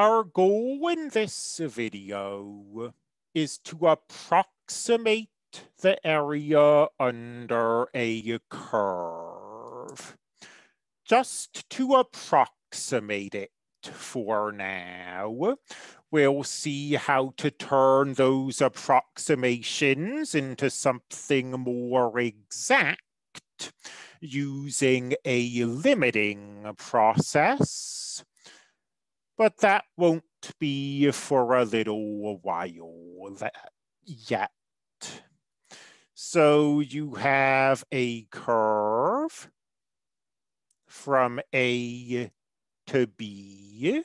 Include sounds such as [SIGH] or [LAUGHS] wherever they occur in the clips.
Our goal in this video is to approximate the area under a curve. Just to approximate it for now, we'll see how to turn those approximations into something more exact using a limiting process but that won't be for a little while yet. So you have a curve from A to B.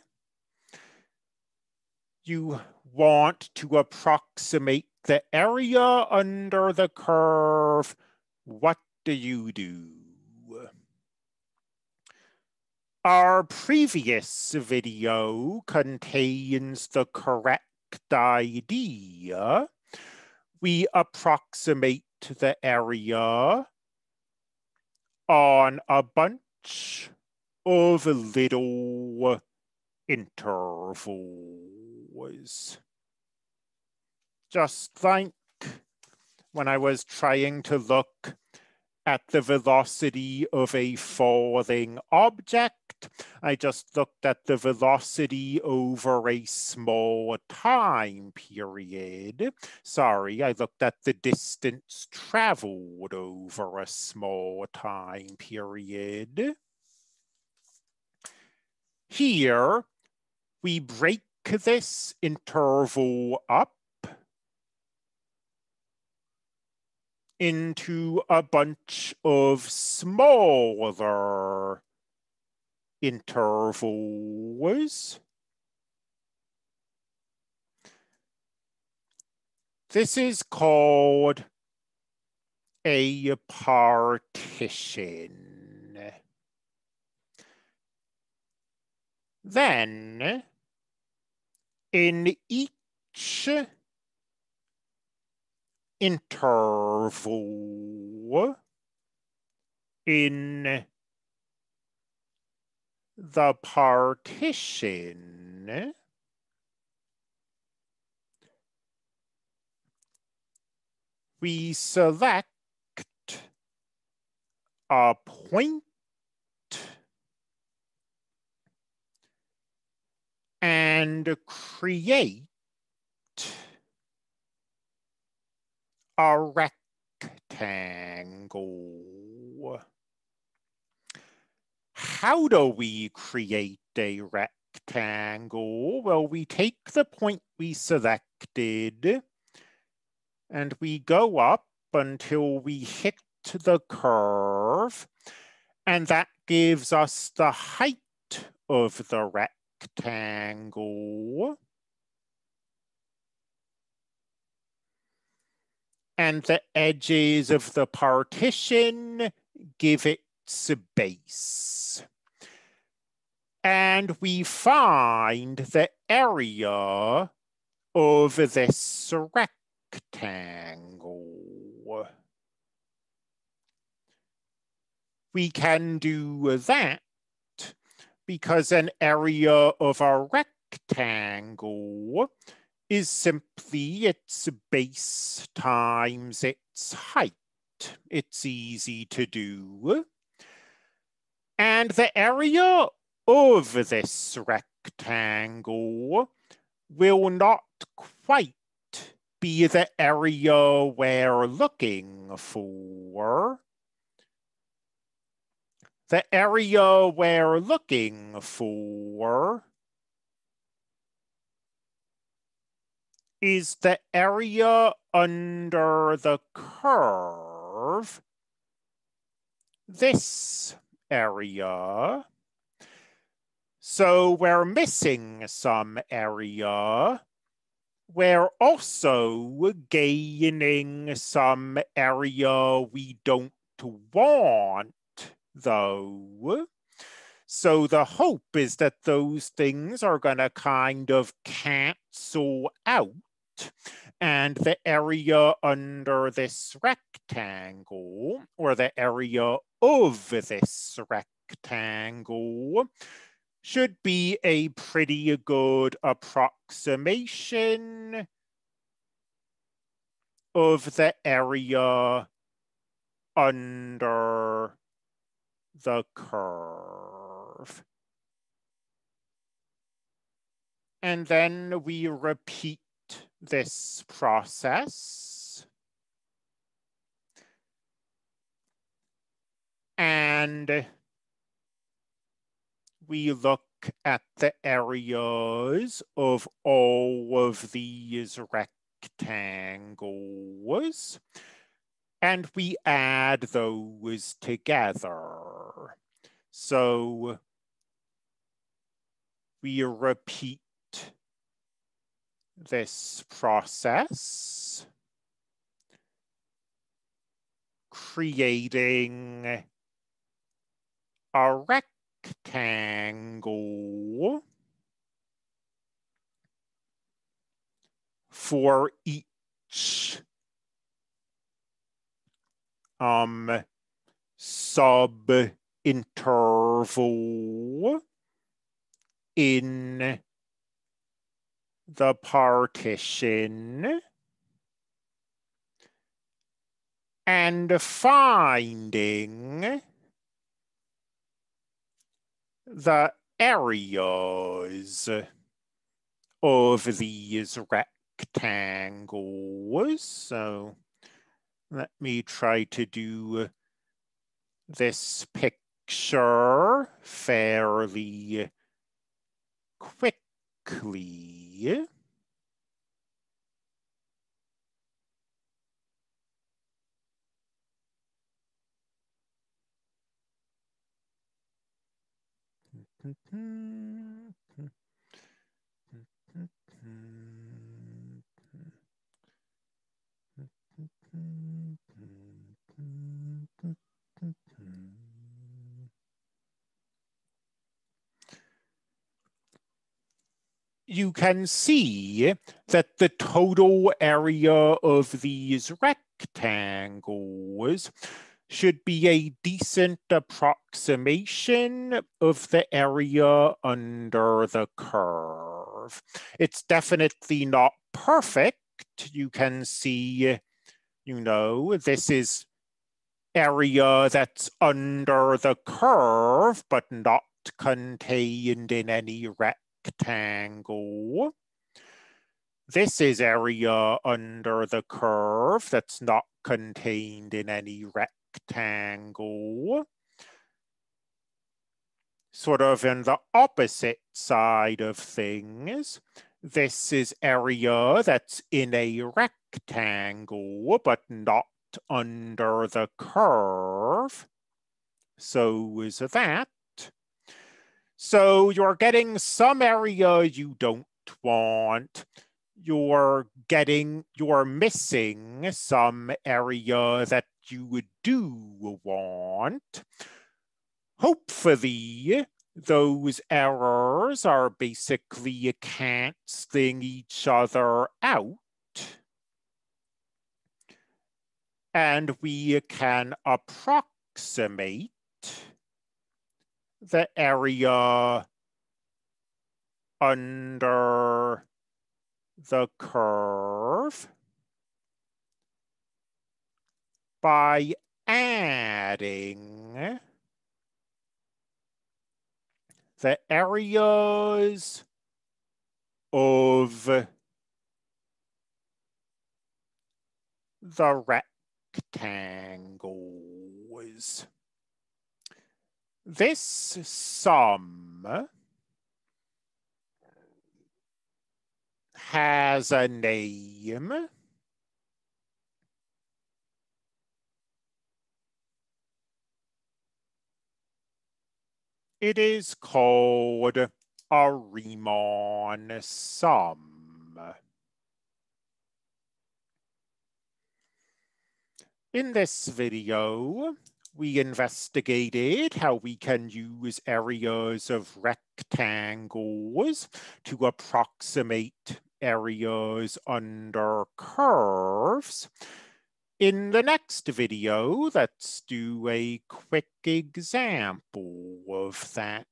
You want to approximate the area under the curve. What do you do? Our previous video contains the correct idea. We approximate the area on a bunch of little intervals. Just like when I was trying to look at the velocity of a falling object. I just looked at the velocity over a small time period. Sorry, I looked at the distance traveled over a small time period. Here, we break this interval up into a bunch of smaller intervals. This is called a partition. Then, in each interval in the partition we select a point and create a rectangle. How do we create a rectangle? Well, we take the point we selected and we go up until we hit the curve and that gives us the height of the rectangle. and the edges of the partition give it base. And we find the area of this rectangle. We can do that because an area of a rectangle is simply its base times its height. It's easy to do. And the area of this rectangle will not quite be the area we're looking for. The area we're looking for is the area under the curve this area. So we're missing some area. We're also gaining some area we don't want, though. So the hope is that those things are going to kind of cancel out and the area under this rectangle, or the area of this rectangle, should be a pretty good approximation of the area under the curve. And then we repeat this process. And we look at the areas of all of these rectangles and we add those together. So we repeat this process, creating a rectangle for each um, sub interval in the partition and finding the areas of these rectangles. So let me try to do this picture fairly quickly. Yeah. [LAUGHS] you can see that the total area of these rectangles should be a decent approximation of the area under the curve. It's definitely not perfect. You can see, you know, this is area that's under the curve, but not contained in any rectangle rectangle. This is area under the curve that's not contained in any rectangle. Sort of in the opposite side of things, this is area that's in a rectangle, but not under the curve. So is that. So you're getting some area you don't want. You're getting, you're missing some area that you do want. Hopefully, those errors are basically canceling each other out. And we can approximate the area under the curve by adding the areas of the rectangles. This sum has a name. It is called a Riemann sum. In this video, we investigated how we can use areas of rectangles to approximate areas under curves. In the next video, let's do a quick example of that.